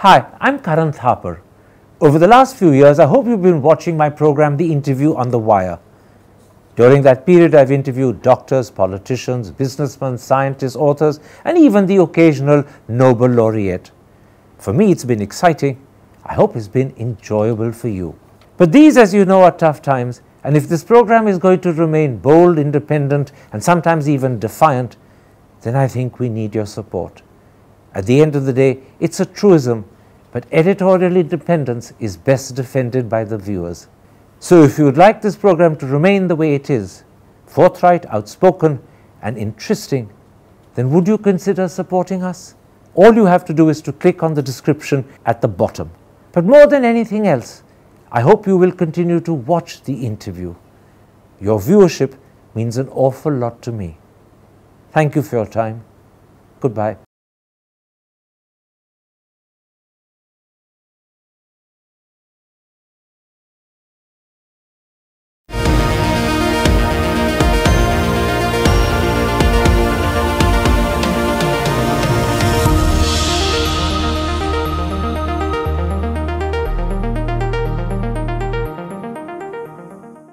Hi, I'm Karan Thapar. Over the last few years, I hope you've been watching my program, The Interview on the Wire. During that period, I've interviewed doctors, politicians, businessmen, scientists, authors, and even the occasional Nobel laureate. For me, it's been exciting. I hope it's been enjoyable for you. But these, as you know, are tough times, and if this program is going to remain bold, independent, and sometimes even defiant, then I think we need your support. At the end of the day, it's a truism, but editorial independence is best defended by the viewers. So if you would like this program to remain the way it is, forthright, outspoken, and interesting, then would you consider supporting us? All you have to do is to click on the description at the bottom. But more than anything else, I hope you will continue to watch the interview. Your viewership means an awful lot to me. Thank you for your time. Goodbye.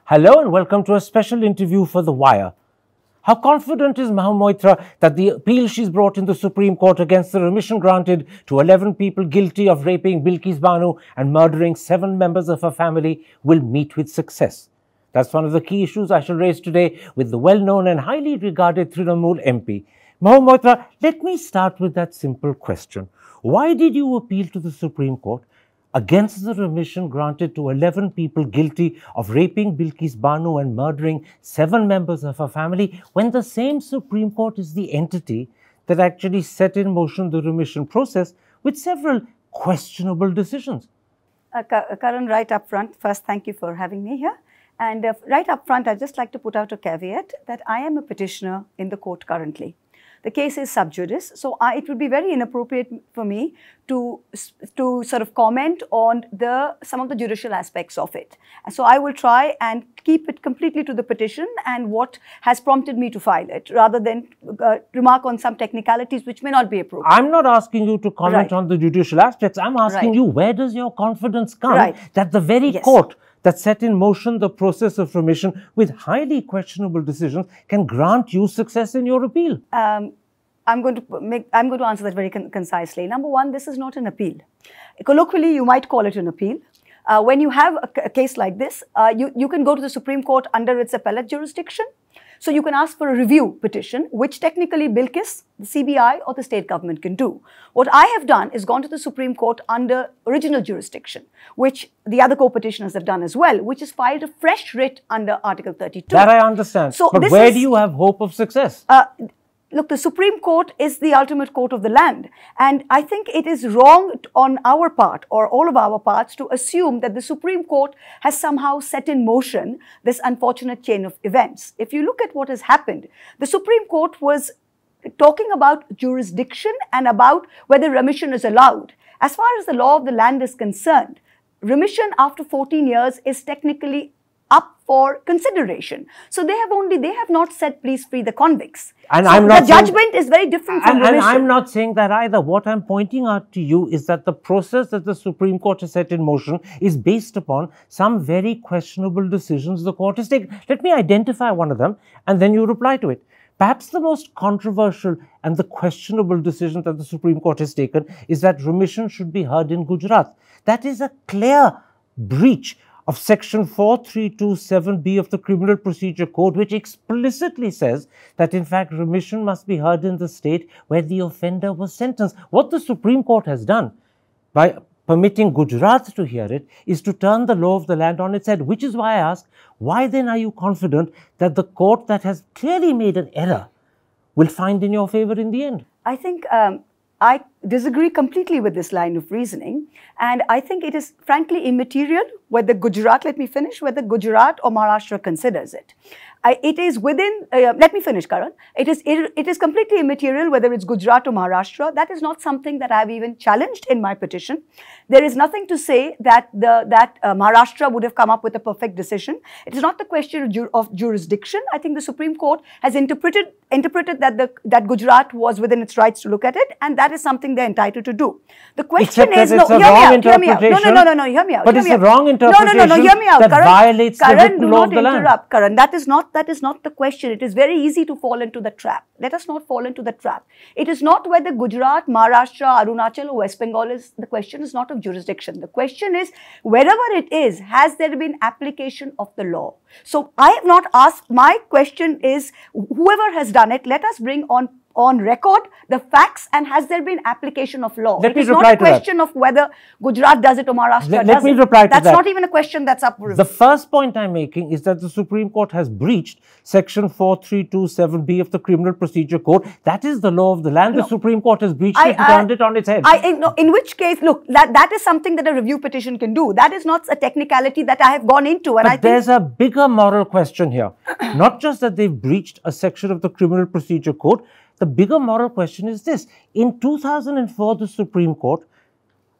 Hello and welcome to a special interview for The Wire. How confident is Mahua Moitra that the appeal she's brought in the Supreme Court against the remission granted to 11 people guilty of raping Bilkis Bano and murdering seven members of her family will meet with success? That's one of the key issues I shall raise today with the well-known and highly regarded Trinamool MP. Mahua Moitra, let me start with that simple question. Why did you appeal to the Supreme Court against the remission granted to 11 people guilty of raping Bilkis Bano and murdering seven members of her family when the same Supreme Court is the entity that actually set in motion the remission process with several questionable decisions. Uh, Karan, right up front, first, thank you for having me here. And uh, right up front, I'd just like to put out a caveat that I am a petitioner in the court currently. The case is sub judice, so I, it would be very inappropriate for me to to sort of comment on the some of the judicial aspects of it. So I will try and keep it completely to the petition and what has prompted me to file it, rather than uh, remark on some technicalities which may not be appropriate. I'm not asking you to comment right. on the judicial aspects. I'm asking right. you where does your confidence come right. that the very yes. court that set in motion the process of remission with highly questionable decisions can grant you success in your appeal? Um, I'm going to make, I'm going to answer that very con concisely. Number one, this is not an appeal. Colloquially, you might call it an appeal. Uh, when you have a, a case like this, uh, you, you can go to the Supreme Court under its appellate jurisdiction. So you can ask for a review petition, which technically Bilkis, the CBI or the state government can do. What I have done is gone to the Supreme Court under original jurisdiction, which the other co-petitioners have done as well, which is filed a fresh writ under Article 32. That I understand. So but where is, do you have hope of success? Uh, look, the Supreme Court is the ultimate court of the land. And I think it is wrong on our part or all of our parts to assume that the Supreme Court has somehow set in motion this unfortunate chain of events. If you look at what has happened, the Supreme Court was talking about jurisdiction and about whether remission is allowed. As far as the law of the land is concerned, remission after 14 years is technically up for consideration. So they have only, they have not said please free the convicts. And so I'm not the judgment is very different from and, and I'm not saying that either. What I'm pointing out to you is that the process that the Supreme Court has set in motion is based upon some very questionable decisions the court has taken. Let me identify one of them and then you reply to it. Perhaps the most controversial and the questionable decision that the Supreme Court has taken is that remission should be heard in Gujarat. That is a clear breach of section 4327b of the criminal procedure code which explicitly says that in fact remission must be heard in the state where the offender was sentenced. What the supreme court has done by permitting gujarat to hear it is to turn the law of the land on its head which is why i ask why then are you confident that the court that has clearly made an error will find in your favor in the end? I think um, I disagree completely with this line of reasoning. And I think it is frankly immaterial whether Gujarat, let me finish, whether Gujarat or Maharashtra considers it. I, it is within, uh, let me finish, Karan. It is, it, it is completely immaterial whether it's Gujarat or Maharashtra. That is not something that I've even challenged in my petition. There is nothing to say that the that uh, Maharashtra would have come up with a perfect decision. It is not the question of, ju of jurisdiction. I think the Supreme Court has interpreted interpreted that the that Gujarat was within its rights to look at it, and that is something they're entitled to do. The question Except is no, hear me out, hear me out. No, no, no, no, no, hear me out. but it's me a out. wrong No, no, no, no, hear me out. that Karan, violates Karan, do law not of the land. interrupt, Karan. That is not that is not the question. It is very easy to fall into the trap. Let us not fall into the trap. It is not whether Gujarat, Maharashtra, Arunachal, or West Bengal is the question is not of jurisdiction. The question is wherever it is, has there been application of the law? So I have not asked. My question is whoever has done it, let us bring on on record the facts and has there been application of law? Let it is not a that. question of whether Gujarat does it or Maharashtra Let- does let me it. reply to that's that. not even a question that's up for review. The first point I'm making is that the Supreme Court has breached Section 4327B of the Criminal Procedure Code. That is the law of the land. The Supreme Court has breached I- it and turned it on its head. I, in, no, in which case, look, that, that is something that a review petition can do. That is not a technicality that I have gone into. And But I think there's a bigger moral question here. Not just that they've breached a section of the Criminal Procedure Code, the bigger moral question is this. In 2004, the Supreme Court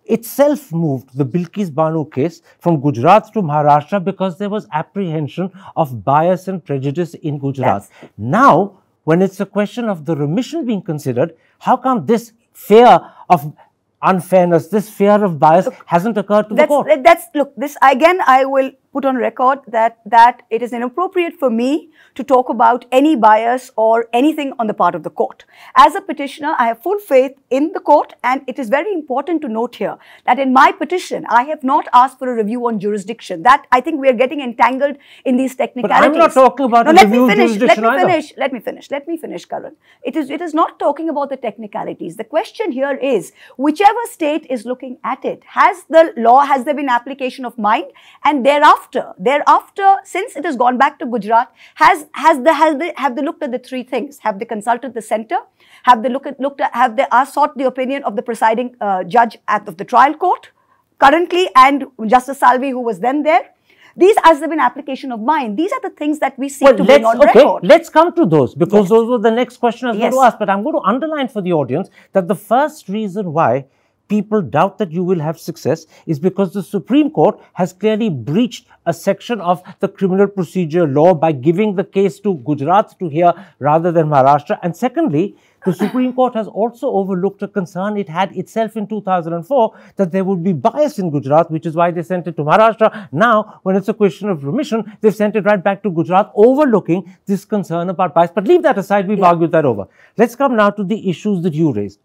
itself moved the Bilkis Bano case from Gujarat to Maharashtra because there was apprehension of bias and prejudice in Gujarat. Now, when it's a question of the remission being considered, how come this fear of unfairness, this fear of bias hasn't occurred to the that's, court? that's, look, this, again, I will put on record that, that it is inappropriate for me to talk about any bias or anything on the part of the court. As a petitioner, I have full faith in the court and it is very important to note here that in my petition, I have not asked for a review on jurisdiction. That I think we are getting entangled in these technicalities. not talking about no, let me finish. Let me either. finish. Let me finish. Let me finish, Karan. It is, it is not talking about the technicalities. The question here is, whichever state is looking at it, has the law, has there been application of mind? And thereafter, thereafter, since it has gone back to Gujarat, has, has the, has they, have they looked at the three things? Have they consulted the center? Have they look at, looked at, have they asked, sought the opinion of the presiding uh, judge at of the trial court currently and Justice Salvi who was then there? These has there been application of mind? These are the things that we seek to bring on okay, record. let's come to those because those were the next question I was Yes. going to ask. But I'm going to underline for the audience that the first reason why people doubt that you will have success is because the Supreme Court has clearly breached a section of the criminal procedure law by giving the case to Gujarat to hear rather than Maharashtra. And secondly, the Supreme Court has also overlooked a concern it had itself in 2004 that there would be bias in Gujarat, which is why they sent it to Maharashtra. Now, when it's a question of remission, they've sent it right back to Gujarat, overlooking this concern about bias. But leave that aside, we've argued that over. Let's come now to the issues that you raised.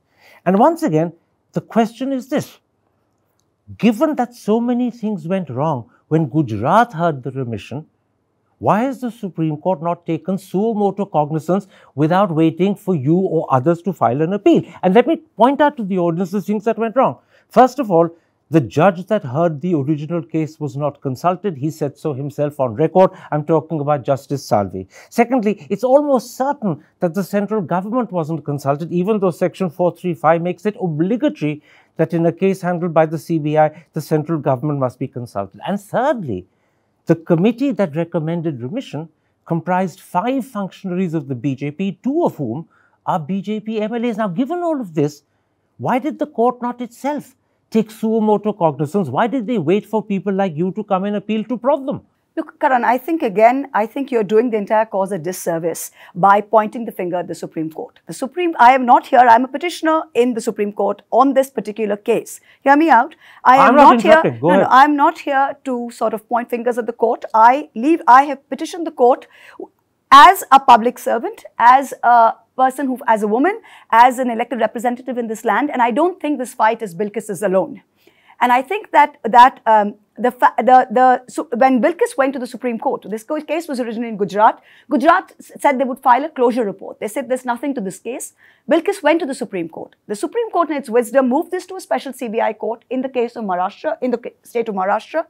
And once again, the question is this given that so many things went wrong when Gujarat heard the remission, why has the Supreme Court not taken suo motu cognizance without waiting for you or others to file an appeal? And let me point out to the audience the things that went wrong. First of all, the judge that heard the original case was not consulted. He said so himself on record. I'm talking about Justice Salvi. Secondly, it's almost certain that the central government wasn't consulted, even though Section 435 makes it obligatory that in a case handled by the CBI, the central government must be consulted. And thirdly, the committee that recommended remission comprised five functionaries of the BJP, two of whom are BJP MLAs. Now, given all of this, why did the court not itself take suo cognizance? Why did they wait for people like you to come and appeal to prod them? Look, Karan, I think again, I think you're doing the entire cause a disservice by pointing the finger at the Supreme Court. The Supreme, I am not here, I'm a petitioner in the Supreme Court on this particular case. Hear me out. I am I'm not here, interrupting. Go no, no. I'm not here to sort of point fingers at the court. I leave, I have petitioned the court as a public servant, as a person who, as a woman, as an elected representative in this land, and I don't think this fight is Bilkis's alone. And I think that that um, the, the the so when Bilkis went to the Supreme Court, this case was originally in Gujarat. Gujarat said they would file a closure report. They said there's nothing to this case. Bilkis went to the Supreme Court. The Supreme Court, in its wisdom, moved this to a special CBI court in the case of Maharashtra, in the state of Maharashtra.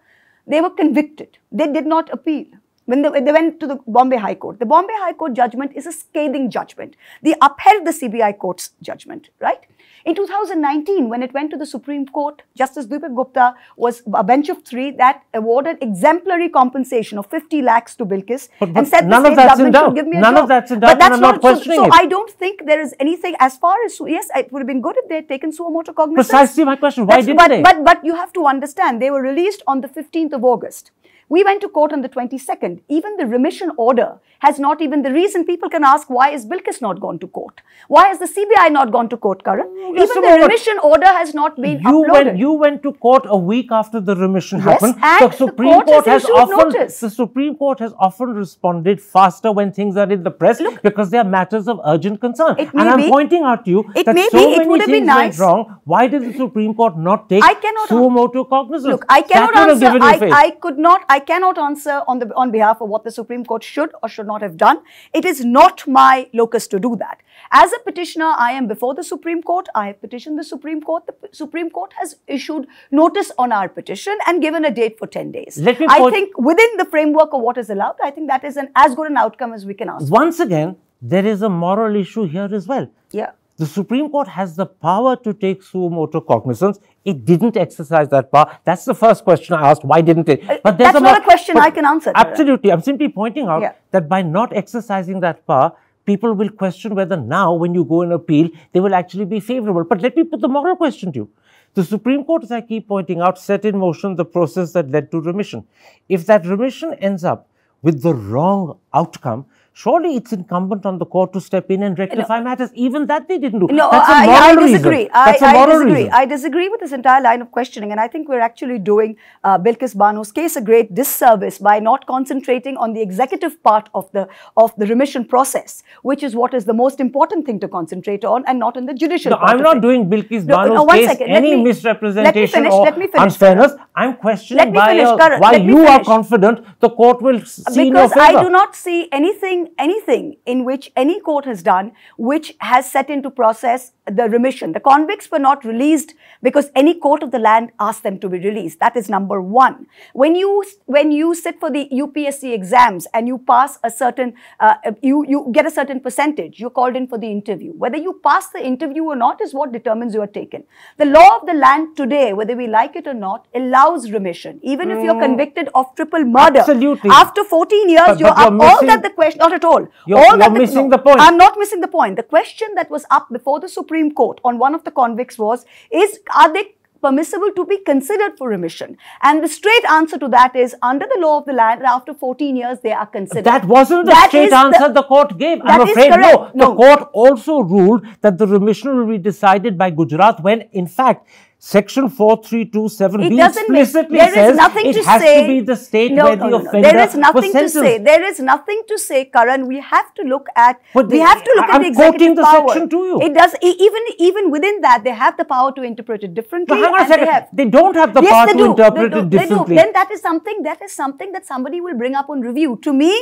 They were convicted. They did not appeal. When they, they went to the Bombay High Court, the Bombay High Court judgment is a scathing judgment. They upheld the CBI court's judgment, right? In 2019, when it went to the Supreme Court, Justice Deepak Gupta was a bench of three that awarded exemplary compensation of 50 lakhs to Bilkis But- but and said none the of that's in government doubt. should give me a None job. of that's in doubt. But that's not so- questioning so, it. I don't think there is anything as far as yes, it would have been good if they had taken suo motu cognizance. Precisely my question. Why That's- didn't but, they? But but you have to understand they were released on the 15th of August. We went to court on the 22nd. Even the remission order has not even the reason people can ask why is Bilkis not gone to court? Why has the CBI not gone to court, Karan? Just even the remission order has not been you uploaded. went you went to court a week after the remission Yes, happened. and the the Supreme court Court, has has often notice. the Supreme Court has often responded faster when things are in the press because they are matters of urgent concern. And I'm be- pointing out to you it that may so be, it many would things been went wrong. Why did the Supreme Court not take I cannot suo motu cognizance? Look, I cannot that would have answer. I. I could not. I cannot answer on the on behalf of what the Supreme Court should or should not have done. It is not my locus to do that. As a petitioner, I am before the Supreme Court. I have petitioned the Supreme Court. The Supreme Court has issued notice on our petition and given a date for ten days. Let me I think within the framework of what is allowed, I think that is an as good an outcome as we can ask. Once again, there is a moral issue here as well. Yeah. The Supreme Court has the power to take suo motu cognizance. It didn't exercise that power. That's the first question I asked. Why didn't it? Uh, that's not mo- a question I can answer. Absolutely. I'm simply pointing out Yeah. that by not exercising that power, people will question whether now, when you go and appeal, they will actually be favorable. But let me put the moral question to you. The Supreme Court, as I keep pointing out, set in motion the process that led to remission. If that remission ends up with the wrong outcome, surely it's incumbent on the court to step in and rectify matters. Even that they didn't do. No, That's a I, moral I reason. disagree. I, That's a I moral disagree. reason. I disagree with this entire line of questioning, and I think we're actually doing uh, Bilkis Bano's case a great disservice by not concentrating on the executive part of the of the remission process, which is what is the most important thing to concentrate on, and not in the judicial. No, part I'm not doing Bilkis No, Bano's no, one case second. Let any me- misrepresentation let me finish, or finish, unfairness. I'm questioning why, finish, uh, why you are confident the court will see in your because I do not see anything anything in which any court has done which has set into process the remission. The convicts were not released because any court of the land asked them to be released. That is number one. When you when you sit for the UPSC exams and you pass a certain uh, you you get a certain percentage, you're called in for the interview. Whether you pass the interview or not is what determines you are taken. The law of the land today, whether we like it or not, allows remission, even if you're convicted of triple murder. Absolutely. After 14 years, But- you're but you're up. all that the question, not at all. You're- all you're missing no, the point. I'm not missing the point. The question that was up before the Supreme Court on one of the convicts was: Is are they permissible to be considered for remission? And the straight answer to that is, under the law of the land, after 14 years, they are considered. That wasn't the That straight is the- answer the court gave. I'm afraid no. correct. The court also ruled that the remission will be decided by Gujarat when, in fact, Section 4327B It doesn't make, explicitly there is says nothing it to has say. to be the state no, where no, the no, no. There is nothing to say. There is nothing to say, Karan. We have to look at. But we the- have to look I'm at the executive quoting the power. section to you. It does even even within that they have the power to interpret it differently. No, hang on a and they have- They don't have the yes, power to do. interpret they it do. differently. They do. Then that is something that is something that somebody will bring up on review. To me,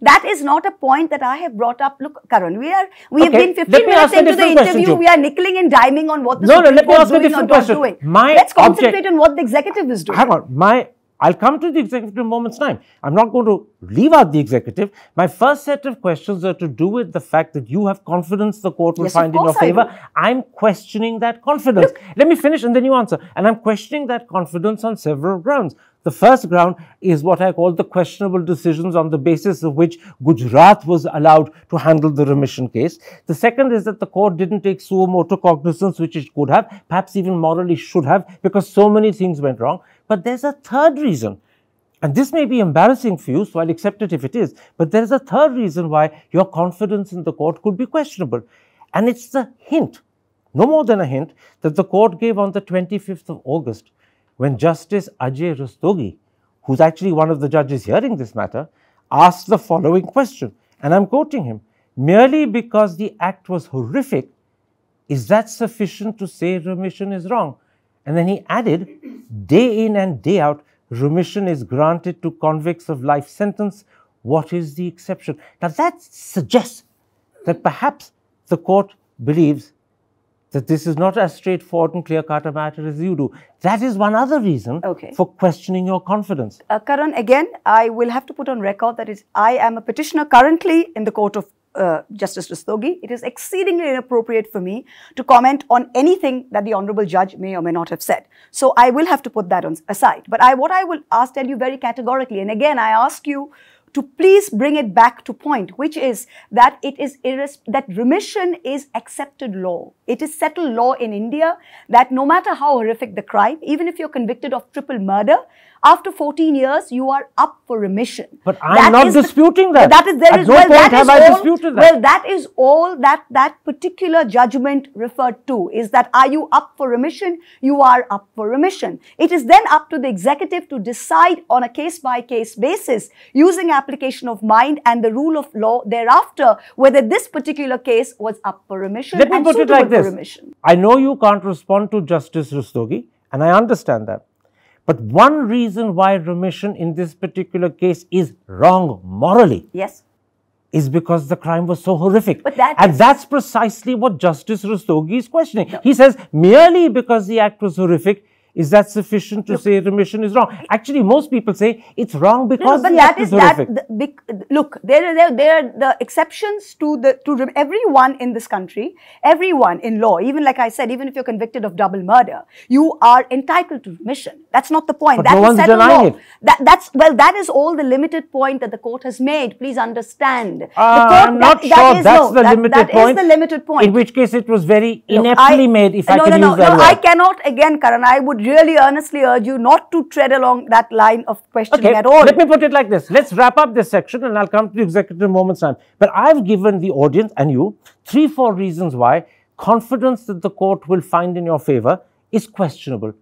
that is not a point that I have brought up. Look, Karan, we are we have been 15 me minutes into the question interview. We are nickeling and diming on what the No, no, Supreme let me Court ask a doing or different not question. doing. My Let's object- concentrate on what the executive is doing. Hang on, my I'll come to the executive in a moment's time. I'm not going to leave out the executive. My first set of questions are to do with the fact that you have confidence the court will Yes, find in your I favor. do. I'm questioning that confidence. Let me finish and then you answer. And I'm questioning that confidence on several grounds. The first ground is what I call the questionable decisions on the basis of which Gujarat was allowed to handle the remission case. The second is that the court didn't take suo motu cognizance, which it could have, perhaps even morally should have, because so many things went wrong. But there's a third reason. And this may be embarrassing for you, so I'll accept it if it is. But there is a third reason why your confidence in the court could be questionable. And it's the hint, no more than a hint, that the court gave on the 25th of August when Justice Ajay Rastogi, who's actually one of the judges hearing this matter, asked the following question. And I'm quoting him merely because the act was horrific, is that sufficient to say remission is wrong? And then he added, day in and day out, remission is granted to convicts of life sentence. What is the exception? Now that suggests that perhaps the court believes that this is not as straightforward and clear cut a matter as you do. That is one other reason Okay. for questioning your confidence. Uh, Karan, again, I will have to put on record that is, I am a petitioner currently in the court of uh, Justice Rastogi, it is exceedingly inappropriate for me to comment on anything that the Honorable Judge may or may not have said. So I will have to put that on, aside. But I, what I will ask, tell you very categorically, and again, I ask you to please bring it back to point, which is that it is that remission is accepted law. It is settled law in India that no matter how horrific the crime, even if you're convicted of triple murder, after 14 years, you are up for remission. But I'm not disputing the, that. That is there At is, no well, point that have is I all, disputed that. Well, that is all that that particular judgment referred to is that are you up for remission? You are up for remission. It is then up to the executive to decide on a case by case basis using application of mind and the rule of law thereafter whether this particular case was up for remission Let me put it like for this. remission. I know you can't respond to Justice Rastogi, and I understand that. But one reason why remission in this particular case is wrong morally Yes. is because the crime was so horrific. But that and that's precisely what Justice Rastogi is questioning. He says merely because the act was horrific, is that sufficient to say remission is wrong? Actually, most people say it's wrong because but the that act is is that. horrific. The, bec- look, there are there, there are the exceptions to the to everyone in this country, everyone in law. Even like I said, even if you're convicted of double murder, you are entitled to remission. That's not the point. But That no one's denying law. it. That that's well, that is all the limited point that the court has made. Please understand. the Uh, court, I'm not that sure is- that's no, the that- limited that is point. the limited point. In which case, it was very Look, ineptly I- made, if I can no, use no, that no, word. I cannot again, Karan. I would really earnestly urge you not to tread along that line of questioning Okay, at all. let me put it like this. Let's wrap up this section and I'll come to the executive moments time. But I've given the audience and you three, four reasons why confidence that the court will find in your favor is questionable.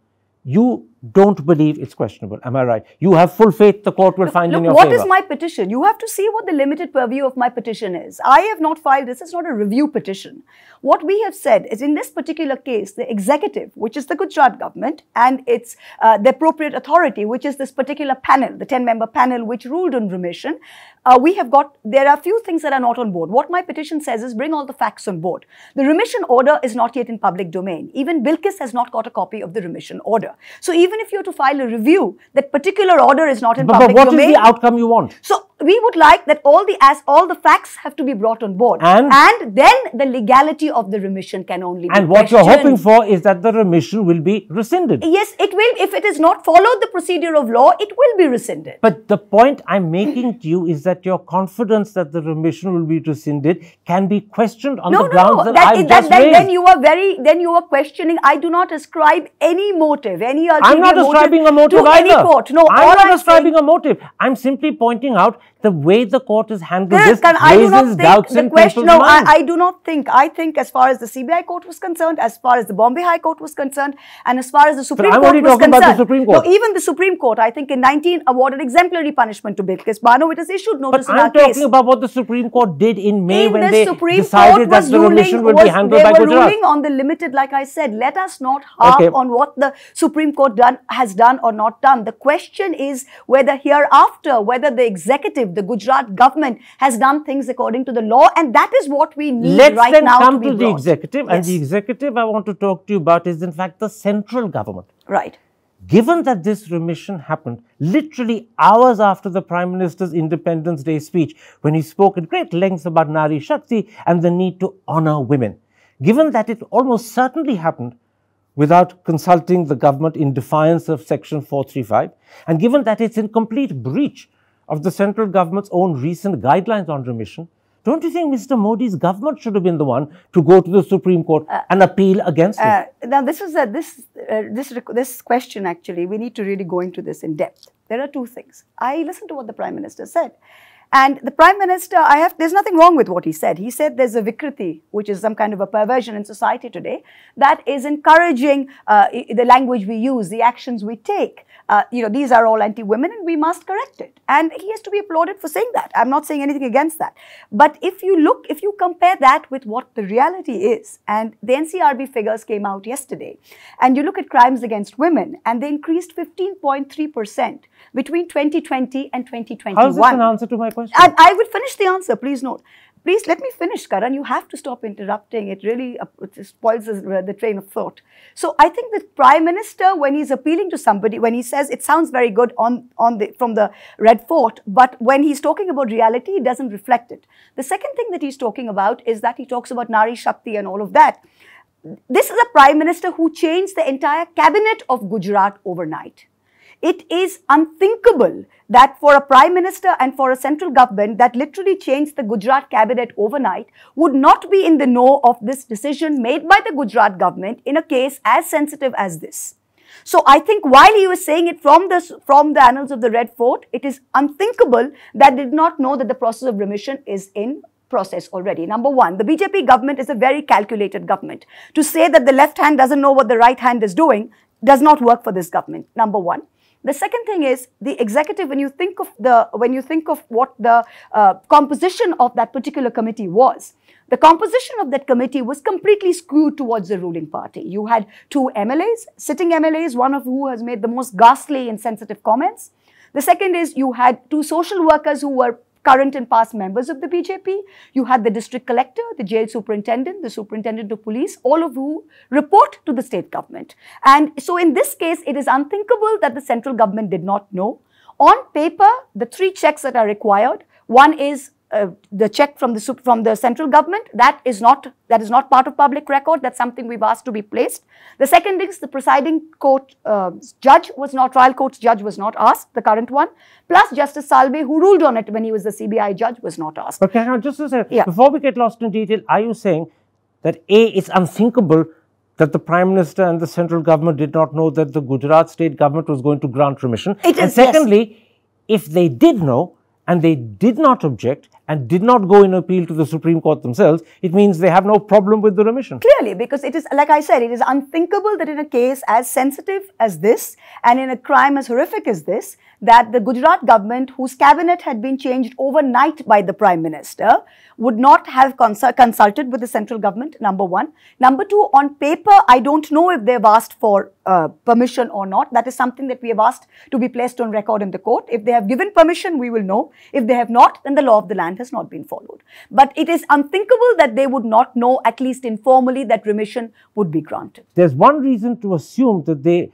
You don't believe it's questionable. Am I right? You have full faith the court will find Look, in your what favor. What is my petition? You have to see what the limited purview of my petition is. I have not filed this. It's not a review petition. What we have said is in this particular case, the executive, which is the Gujarat government, and its uh, the appropriate authority, which is this particular panel, the 10 member panel which ruled on remission, uh, we have got, there are a few things that are not on board. What my petition says is bring all the facts on board. The remission order is not yet in public domain. Even Bilkis has not got a copy of the remission order. So even if you're to file a review, that particular order is not in but, but public what is the outcome you want? So we would like that all the as all the facts have to be brought on board, And? then the legality of the remission can only be And what you're hoping for is that the remission will be rescinded. Yes, it will. If it is not followed the procedure of law, it will be rescinded. But the point I'm making to you is that your confidence that the remission will be rescinded can be questioned on no, the grounds no, that, that, I've just that, then, raised. then you are very, then you are questioning. I do not ascribe any motive, any I'm not ascribing a motive to either. any court. No, I'm not I'm ascribing saying, a motive. I'm simply pointing out the way the court has handled Yes, this I do not think doubts the question. No. I, I do not think. I think as far as the CBI court was concerned, as far as the Bombay High Court was concerned, and as far as the Supreme I'm Court was concerned. the Supreme Court. No, even the Supreme Court, I think in 19 awarded exemplary punishment to Bilkis Bano. It has issued notice but in our I'm talking about what the Supreme Court did in May in when the they Supreme decided that the remission ruling, will be was- handled they by were Gujarat. ruling on the limited, like I said. Let us not harp Okay. on what the Supreme Court done has done or not done. The question is whether hereafter, whether the executive, the Gujarat government, has done things according to the law, and that is what we need Let's right then now come to to the executive, and the executive I want to talk to you about is in fact the central government. Right. Given that this remission happened literally hours after the Prime Minister's Independence Day speech, when he spoke at great lengths about Nari Shakti and the need to honor women, given that it almost certainly happened without consulting the government in defiance of Section 435, and given that it's in complete breach of the central government's own recent guidelines on remission, don't you think Mr. Modi's government should have been the one to go to the Supreme Court and appeal against it? Uh, now, this is a, this uh, this this question. Actually, we need to really go into this in depth. There are two things. I listened to what the prime minister said, and the prime minister. I have. There's nothing wrong with what he said. He said there's a vikriti, which is some kind of a perversion in society today, that is encouraging uh, the language we use, the actions we take. Uh, you know, these are all anti-women, and we must correct it. And he has to be applauded for saying that. I'm not saying anything against that. But if you look, if you compare that with what the reality is, and the NCRB figures came out yesterday, and you look at crimes against women, and they increased 15.3% between 2020 and 2021. How is this an answer to my question? And I will finish the answer, please note. Please let me finish, Karan. You have to stop interrupting. It really uh, it spoils the, the train of thought. So I think the Prime Minister, when he's appealing to somebody, when he says it sounds very good on, on the, from the Red Fort, but when he's talking about reality, he doesn't reflect it. The second thing that he's talking about is that he talks about Nari Shakti and all of that. This is a Prime Minister who changed the entire cabinet of Gujarat overnight. It is unthinkable that for a prime minister and for a central government that literally changed the Gujarat cabinet overnight would not be in the know of this decision made by the Gujarat government in a case as sensitive as this. So I think while he was saying it from the, from the annals of the Red Fort, it is unthinkable that did not know that the process of remission is in process already. Number one, the BJP government is a very calculated government. To say that the left hand doesn't know what the right hand is doing does not work for this government, number one. The second thing is the executive, when you think of the, when you think of what the uh, composition of that particular committee was, the composition of that committee was completely skewed towards the ruling party. You had two MLAs, sitting MLAs, one of who has made the most ghastly insensitive comments. The second is you had two social workers who were current and past members of the BJP. You had the district collector, the jail superintendent, the superintendent of police, all of who report to the state government. And so in this case, it is unthinkable that the central government did not know. On paper, the three checks that are required, one is uh, the check from the from the central government that is not that is not part of public record. That's something we've asked to be placed. The second is the presiding court uh, judge was not trial court judge was not asked the current one. Plus justice Salvi who ruled on it when he was the cbi judge was not asked. Okay now just a second yeah. before we get lost in detail are you saying that a it's unthinkable that the prime minister and the central government did not know that the gujarat state government was going to grant remission? It is, and secondly yes. if they did know and they did not object and did not go in appeal to the Supreme Court themselves, it means they have no problem with the remission. Clearly, because it is, like I said, it is unthinkable that in a case as sensitive as this and in a crime as horrific as this, that the Gujarat government, whose cabinet had been changed overnight by the Prime Minister, would not have consulted with the central government, number one. Number two, on paper, I don't know if they've asked for uh, permission or not. That is something that we have asked to be placed on record in the court. If they have given permission, we will know. If they have not, then the law of the land has not been followed. But it is unthinkable that they would not know, at least informally, that remission would be granted. There's one reason to assume that they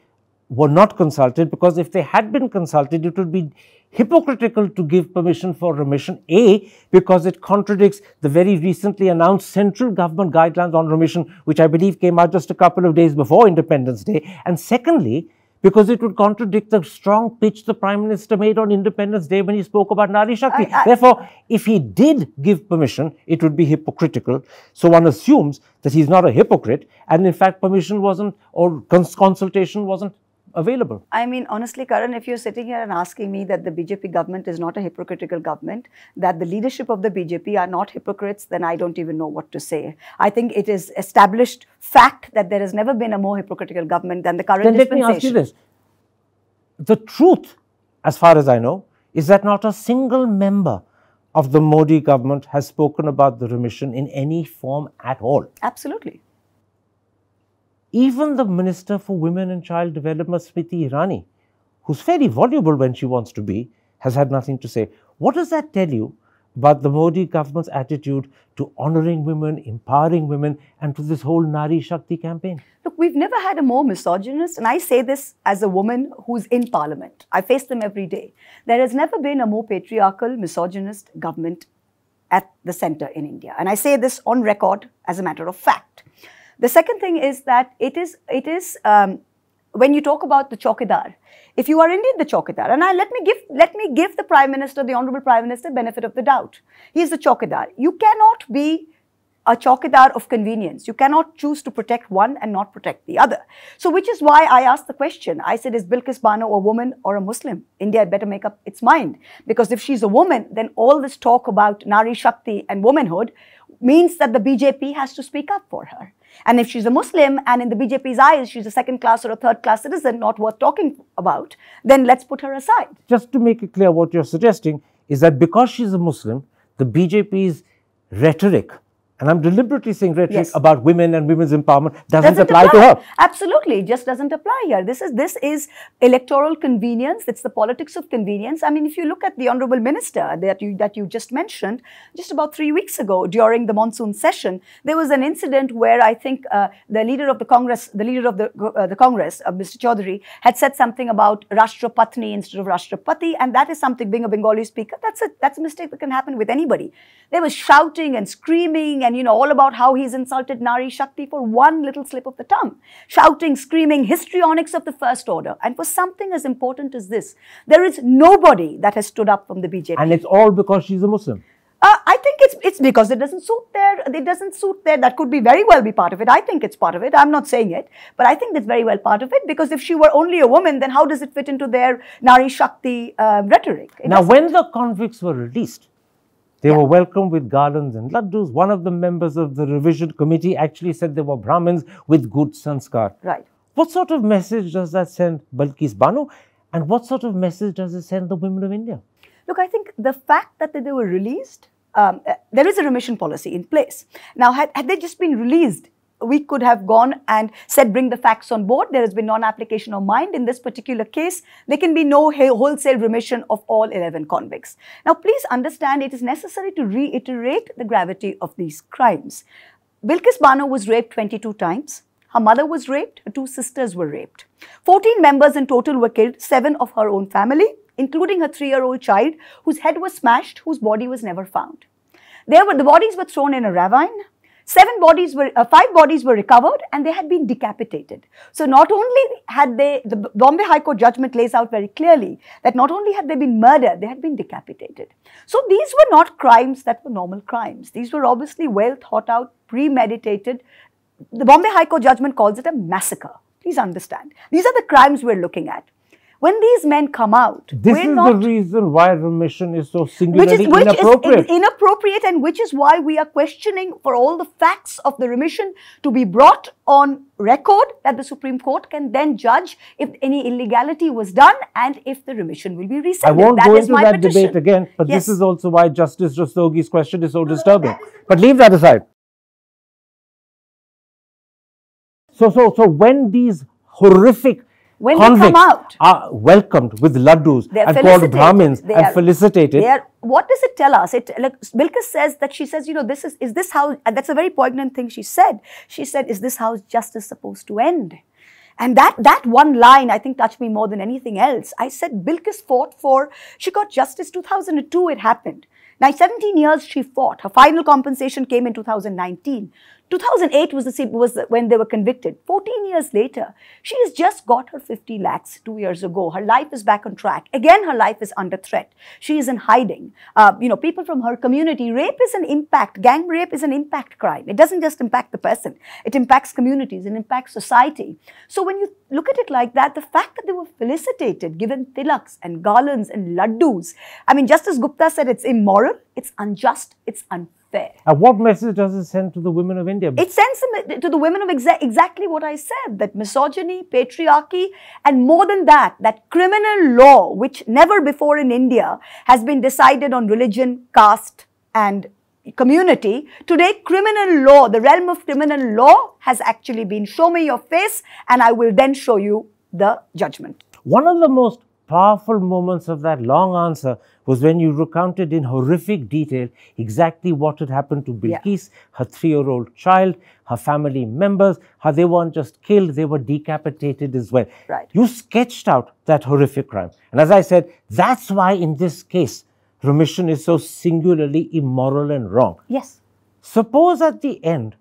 were not consulted because if they had been consulted, it would be hypocritical to give permission for remission. A, because it contradicts the very recently announced central government guidelines on remission, which I believe came out just a couple of days before Independence Day. And secondly, because it would contradict the strong pitch the Prime Minister made on Independence Day when he spoke about Nari Shakti. I, I, Therefore, if he did give permission, it would be hypocritical. So one assumes that he's not a hypocrite, and in fact, permission wasn't, or cons consultation wasn't available. I mean, honestly, Karan, if you're sitting here and asking me that the BJP government is not a hypocritical government, that the leadership of the BJP are not hypocrites, then I don't even know what to say. I think it is established fact that there has never been a more hypocritical government than the current then dispensation. Let me ask you this. The truth, as far as I know, is that not a single member of the Modi government has spoken about the remission in any form at all. Absolutely. Even the Minister for Women and Child Development, Smriti Irani, who's very voluble when she wants to be, has had nothing to say. What does that tell you about the Modi government's attitude to honoring women, empowering women, and to this whole Nari Shakti campaign? Look, we've never had a more misogynist, and I say this as a woman who's in parliament. I face them every day. There has never been a more patriarchal, misogynist government at the center in India. And I say this on record as a matter of fact. The second thing is that it is, it is um, when you talk about the chokidar, if you are indeed the chokidar, and I, let me give let me give the prime minister, the honorable prime minister, benefit of the doubt. He is the chokidar. You cannot be a chokidar of convenience. You cannot choose to protect one and not protect the other. So, which is why I asked the question. I said, is Bilkis Bano a woman or a Muslim? India had better make up its mind. Because if she's a woman, then all this talk about Nari Shakti and womanhood means that the BJP has to speak up for her. And if she's a Muslim and in the BJP's eyes she's a second class or a third class citizen not worth talking about, then let's put her aside. Just to make it clear, what you're suggesting is that because she's a Muslim, the BJP's rhetoric and I'm deliberately saying rhetoric Yes. about women and women's empowerment, doesn't, doesn't apply, to her. Absolutely, it just doesn't apply here. This is this is electoral convenience. It's the politics of convenience. I mean, if you look at the honourable minister that you that you just mentioned, just about three weeks ago during the monsoon session, there was an incident where I think uh, the leader of the Congress, the leader of the uh, the Congress, uh, Mr. Chaudhary, had said something about Rashtrapatni instead of Rashtrapati, and that is something. Being a Bengali speaker, that's a that's a mistake that can happen with anybody. They were shouting and screaming and you know all about how he's insulted Nari Shakti for one little slip of the tongue, shouting, screaming histrionics of the first order. And for something as important as this, there is nobody that has stood up from the BJP. And it's all because she's a Muslim. Uh, I think it's it's because it doesn't suit their it doesn't suit their that could be very well be part of it. I think it's part of it. I'm not saying it, but I think it's very well part of it because if she were only a woman, then how does it fit into their Nari Shakti uh, rhetoric? It Now, doesn't. when the convicts were released, they were welcomed with garlands and laddus. One of the members of the revision committee actually said they were Brahmins with good sanskar. right. What sort of message does that send Bilkis Bano? And what sort of message does it send the women of India? Look, I think the fact that they were released, um, uh, there is a remission policy in place. Now, had, had they just been released, we could have gone and said, bring the facts on board. There has been non application of mind. In this particular case, there can be no wholesale remission of all 11 convicts. Now, please understand it is necessary to reiterate the gravity of these crimes. Bilkis Bano was raped 22 times. Her mother was raped, her two sisters were raped. 14 members in total were killed, seven of her own family, including her three year old child, whose head was smashed, whose body was never found. There were, the bodies were thrown in a ravine. Seven bodies were, uh, five bodies were recovered and they had been decapitated. So not only had they, the Bombay High Court judgment lays out very clearly that not only had they been murdered, they had been decapitated. So these were not crimes that were normal crimes. These were obviously well thought out, premeditated. The Bombay High Court judgment calls it a massacre. Please understand. These are the crimes we're looking at. When these men come out, This we're is not the reason why remission is so which singularly is which inappropriate. is inappropriate and which is why we are questioning for all the facts of the remission to be brought on record that the Supreme Court can then judge if any illegality was done and if the remission will be I won't That go into that petition. debate again, but Yes. this is also why Justice Rastogi's question is so disturbing. But leave that aside. So, so, so when these horrific When they come out. are welcomed with laddus They are and called. Brahmins They and are- felicitated, They are, what does it tell us? It like Bilkis says that she says, you know, this is is this how? That's a very poignant thing she said. She said, "Is this how justice supposed to end?" And that that one line I think touched me more than anything else. I said Bilkis fought for. She got justice 2002. It happened. Now 17 years she fought. Her final compensation came in 2019. 2008 was, the, was when they were convicted. 14 years later, she has just got her 50 lakhs two years ago. Her life is back on track. Again, her life is under threat. She is in hiding. Uh, you know, people from her community, rape is an impact. Gang rape is an impact crime. It doesn't just impact the person. It impacts communities. It impacts society. So when you look at it like that, the fact that they were felicitated, given tilaks and garlands and laddus, I mean, Justice Gupta said it's immoral, it's unjust, it's unfair. And what message does it send to the women of India? It sends them to the women of exa- exactly what I said that misogyny, patriarchy, and more than that, that criminal law, which never before in India has been decided on religion, caste, and community. Today, criminal law, the realm of criminal law, has actually been show me your face, and I will then show you the judgment. One of the most powerful moments of that long answer was when you recounted in horrific detail exactly what had happened to Yeah. Her three year old child, her family members, how they weren't just killed, they were decapitated as well. Right. You sketched out that horrific crime. And as I said, that's why in this case, remission is so singularly immoral and wrong. Yes. Suppose at the end,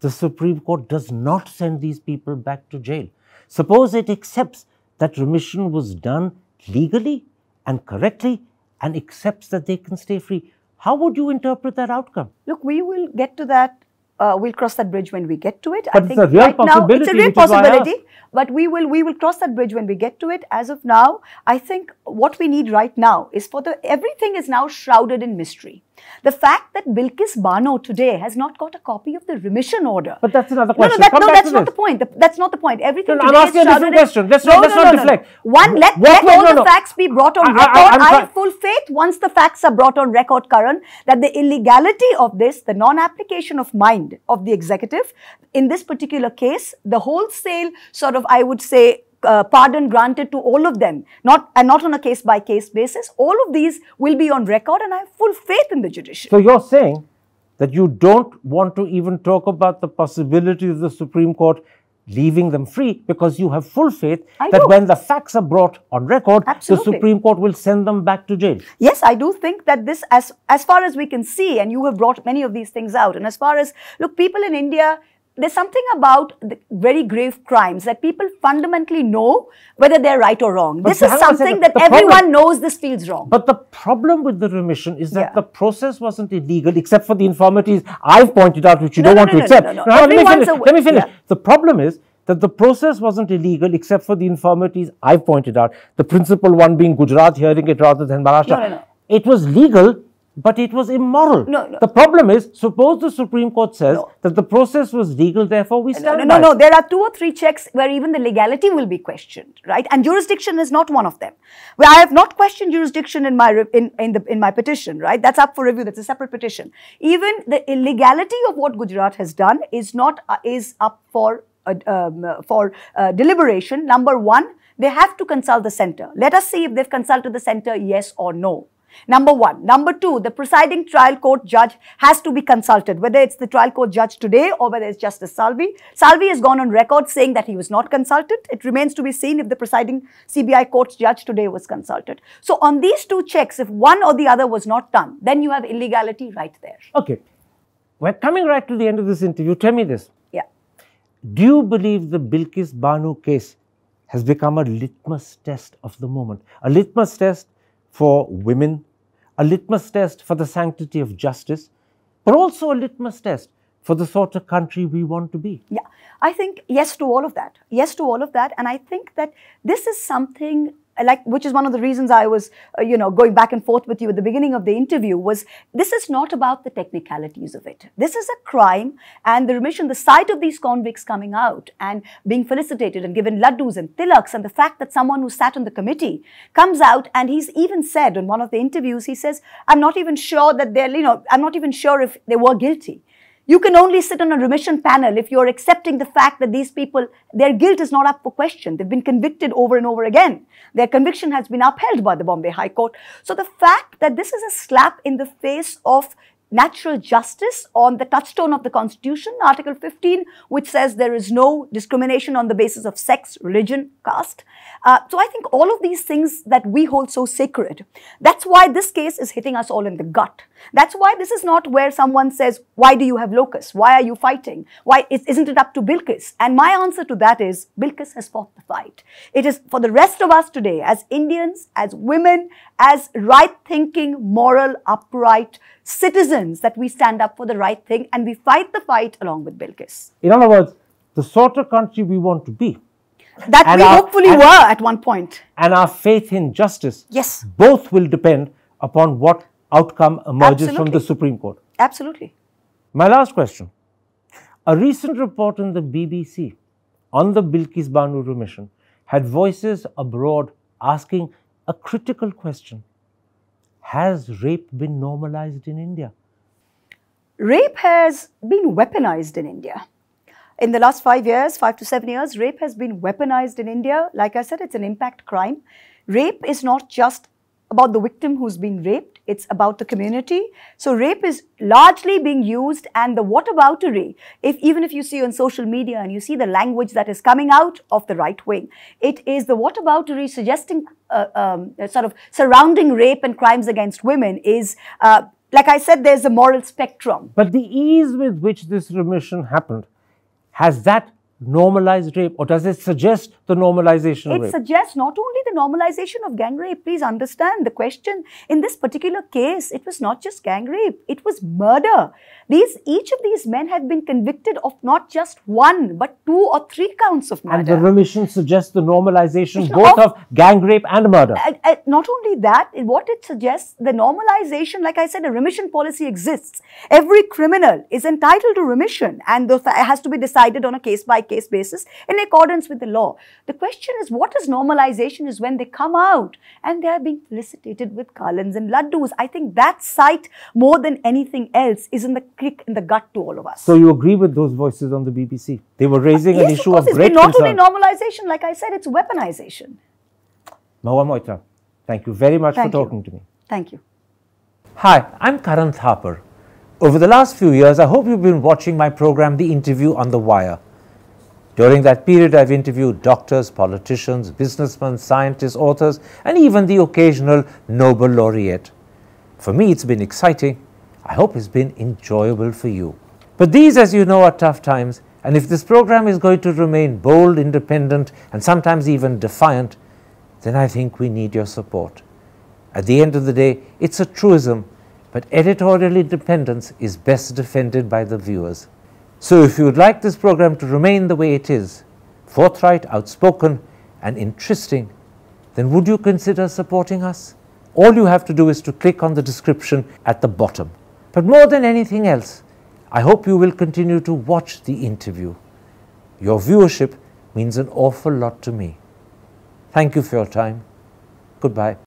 the Supreme Court does not send these people back to jail. Suppose it accepts that remission was done legally and correctly and accepts that they can stay free. How would you interpret that outcome? Look, we will get to that. Uh, we'll cross that bridge when we get to it. But a real right now it's a real which is why I possibility. But we will we will cross that bridge when we get to it. As of now, I think what we need right now is for the everything is now shrouded in mystery. The fact that Bilkis Bano today has not got a copy of the remission order. But that's another No, no, that, no that's not this. the point. The- that's not the point. Everything No, no, I'm asking a different question. Let's no, not- let's no, not no, no, deflect. One, let, What- let what- all the facts be brought on I- I- record. I'm I, have full faith once the facts are brought on record, Karan, that the illegality of this, the non-application of mind of the executive, in this particular case, the wholesale sort of, I would say, uh, pardon granted to all of them, not and not on a case by case basis. All of these will be on record, and I have full faith in the judiciary. So you're saying that you don't want to even talk about the possibility of the Supreme Court leaving them free because you have full faith I that do. when the facts are brought on record, Absolutely. the Supreme Court will send them back to jail. Yes, I do think that this, as as far as we can see, and you have brought many of these things out, and as far as look, people in India, there's something about the very grave crimes that people fundamentally know whether they're right or wrong. But this is hang on a something second. that everyone problem- knows this feels wrong. But the problem with the remission is that Yeah. the process wasn't illegal except for the infirmities I've pointed out, which you No, don't no, want no, to no, accept. no, no. let me finish. Let me finish. yeah. The problem is that the process wasn't illegal except for the infirmities I've pointed out. The principal one being Gujarat hearing it rather than Maharashtra. No, no, no. It was legal, but it was immoral. No, no. The problem is, suppose the Supreme Court says No. that the process was legal, therefore we No, stand no, by no, no. There are two or three checks where even the legality will be questioned, right? And jurisdiction is not one of them. Where I have not questioned jurisdiction in my in in the in my petition, right? That's up for review. That's a separate petition. Even the illegality of what Gujarat has done is not uh, is up for uh, um, uh, for uh, deliberation. Number one, they have to consult the center. Let us see if they've consulted the center, yes or no. Number one. Number two, the presiding trial court judge has to be consulted, whether it's the trial court judge today or whether it's Justice Salvi. Salvi has gone on record saying that he was not consulted. It remains to be seen if the presiding CBI court judge today was consulted. So, on these two checks, if one or the other was not done, then you have illegality right there. Okay. We're coming right to the end of this interview. Tell me this. Yeah. Do you believe the Bilkis Bano case has become a litmus test of the moment? A litmus test for women, a litmus test for the sanctity of justice, but also a litmus test for the sort of country we want to be? Yeah, I think yes to all of that. Yes to all of that, and I think that this is something like which is one of the reasons I was, uh, you know, going back and forth with you at the beginning of the interview was this is not about the technicalities of it. This is a crime, and the remission, the sight of these convicts coming out and being felicitated and given laddus and tilaks, and the fact that someone who sat on the committee comes out and he's even said in one of the interviews, he says, "I'm not even sure that they're, you know, I'm not even sure if they were guilty." You can only sit on a remission panel if you're accepting the fact that these people, their guilt is not up for question. They've been convicted over and over again. Their conviction has been upheld by the Bombay High Court. So the fact that this is a slap in the face of natural justice on the touchstone of the Constitution, Article 15, which says there is no discrimination on the basis of sex, religion, caste. Uh, so I think all of these things that we hold so sacred, that's why this case is hitting us all in the gut. That's why this is not where someone says, Why do you have locus? Why are you fighting? Why is, isn't it up to Bilkis? And my answer to that is Bilkis has fought the fight. It is for the rest of us today, as Indians, as women, as right thinking, moral, upright citizens, that we stand up for the right thing and we fight the fight along with Bilkis. In other words, the sort of country we want to be That And we our- hopefully and- were at one point. and our faith in justice Yes. both will depend upon what outcome emerges from the Supreme Court. Absolutely. My last question. A recent report on the BBC on the Bilkis Bano remission had voices abroad asking a critical question Has rape been normalized in India? Rape has been weaponized in India. In the last five years, five to seven years, rape has been weaponized in India. Like I said, it's an impact crime. Rape is not just about the victim who's been raped, it's about the community. So rape is largely being used and the whataboutery, if even if you see on social media and you see the language that is coming out of the right wing, it is the whataboutery suggesting uh, um, sort of surrounding rape and crimes against women is uh, like I said, there's a moral spectrum. But the ease with which this remission happened, has that normalized rape or does it suggest the normalization of It rape? suggests not only the normalization of gang rape, please understand the question in this particular case, it was not just gang rape, it was murder. These each of these men have been convicted of not just one, but two or three counts of murder. and the remission suggests the normalization both of- of gang rape and murder. Uh, uh, not only that, what it suggests, the normalization, like I said, a remission policy exists. Every criminal is entitled to remission and the, it has to be decided on a case by case basis in accordance with the law. The question is, what is normalization is when they come out and they are being felicitated with garlands and laddus. I think that sight, more than anything else, is in the kick in the gut to all of us. So you agree with those voices on the BBC? They were raising an yes, issue of of, course, it's great not concern. only normalization, like I said, it's weaponization. Mahua Moitra, thank you very much Thank for you. talking to me. Thank you. Hi, I'm Karan Thapar. Over the last few years, I hope you've been watching my program, The Interview on the Wire. During that period, I've interviewed doctors, politicians, businessmen, scientists, authors, and even the occasional Nobel laureate. For me, it's been exciting. I hope it's been enjoyable for you. But these, as you know, are tough times, and if this program is going to remain bold, independent, and sometimes even defiant, then I think we need your support. At the end of the day, it's a truism, but editorial independence is best defended by the viewers. So if you would like this program to remain the way it is, forthright, outspoken, and interesting, then would you consider supporting us? All you have to do is to click on the description at the bottom. But more than anything else, I hope you will continue to watch the interview. Your viewership means an awful lot to me. Thank you for your time. Goodbye.